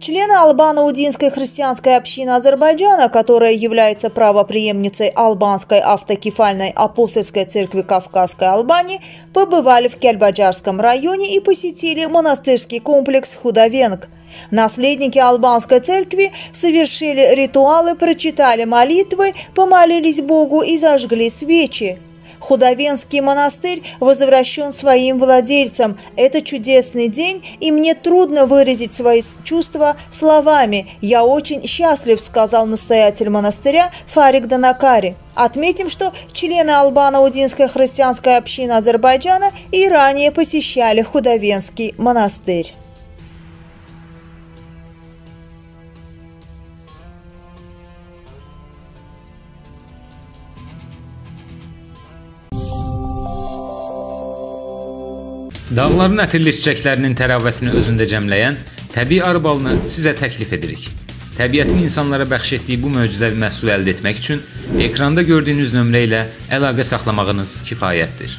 Члены Албано-Удинской христианской общины Азербайджана, которая является правопреемницей Албанской автокефальной апостольской церкви Кавказской Албании, побывали в Кельбаджарском районе и посетили монастырский комплекс Худовенг. Наследники Албанской церкви совершили ритуалы, прочитали молитвы, помолились Богу и зажгли свечи. Худовенский монастырь возвращен своим владельцам. Это чудесный день, и мне трудно выразить свои чувства словами. Я очень счастлив, сказал настоятель монастыря Фарик Данакари. Отметим, что члены Албано-Удинской христианской общины Азербайджана и ранее посещали Худовенский монастырь. Dağların ətirli çiçəklərinin təravətini özündə cəmləyən təbii arı balını sizə təklif edirik. Təbiətin insanlara bəxş etdiyi bu möcüzəvi məhsulu əldə etmək üçün ekranda gördüyünüz nömrə ilə əlaqə saxlamağınız kifayətdir.